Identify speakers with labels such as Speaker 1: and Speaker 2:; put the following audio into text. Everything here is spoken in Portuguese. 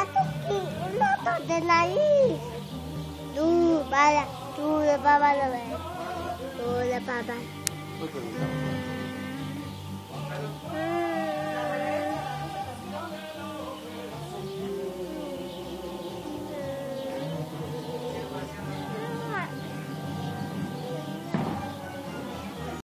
Speaker 1: Tanto que eu não tô tendo aí. Tu, para, tu, babá, babá. Tu, babá.